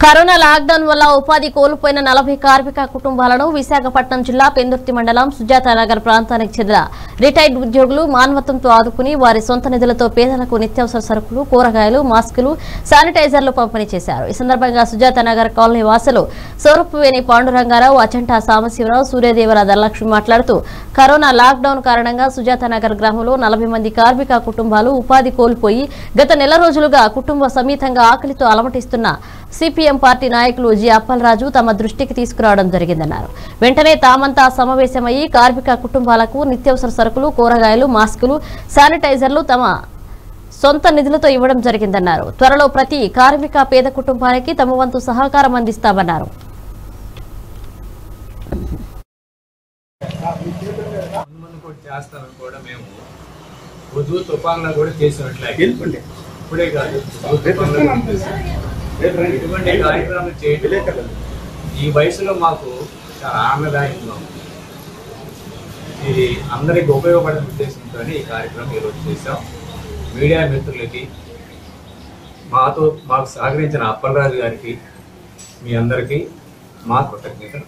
Corona lockdown వల్ల ఉపాధి కోల్పోయిన నలభై కార్మిక కుటుంబాలను విశాఖపట్నం జిల్లా పెందుర్తి మండలం సుజాత నగర్ ప్రాంతానికి చెందిన రిటైర్డ్ ఉద్యోగులు మానవత్వంతో ఆదుకుని వారి సొంత నిధులతో పేదలకు నిత్యావసర సరుకులు కూరగాయలు మాస్కులు శానిటైజర్లు పంపిణీ చేశారు. ఈ సందర్భంగా సుజాత నగర్ కాలనీ వాసులు సౌరపువేణి పాండురంగారావు అచంటా సాంబశివరావు సూర్యదేవర ధనలక్ష్మి మాట్లాడుతూ కరోనా లాక్డౌన్ కారణంగా సుజాత నగర్ గ్రామంలో నలభై మంది కార్మిక కుటుంబాలు ఉపాధి కోల్పోయి గత నెల రోజులుగా కుటుంబ సమేతంగా ఆకలితో అలమటిస్తున్న సిపిఎం పార్టీ నాయకులు జి అప్పలరాజు తమ దృష్టికి తీసుకురావడం జరిగిందన్నారు. వెంటనే తామంతా సమావేశమయ్యి కార్మిక కుటుంబాలకు నిత్యావసర సరుకులు కూరగాయలు మాస్కులు శానిటైజర్లు తమ సొంత నిధులతో ఇవ్వడం జరిగిందన్నారు. త్వరలో ప్రతి కార్మిక పేద కుటుంబానికి తమ వంతు సహకారం అందిస్తామన్నారు. చేస్తామని కూడా మేము తుఫాన్లో కూడా చేసినట్లే. ఇప్పుడే కాదు. ఇటువంటి కార్యక్రమం చేయడం ఈ వయసులో మాకు చాలా ఆనందదాయకంగా ఉంది. ఇది అందరికి ఉపయోగపడే ఉద్దేశంతో ఈ కార్యక్రమం ఈరోజు చేశాం. మీడియా మిత్రులకి మాతో మాకు సహకరించిన అప్పలరాజు గారికి మీ అందరికీ మా కృతజ్ఞతలు.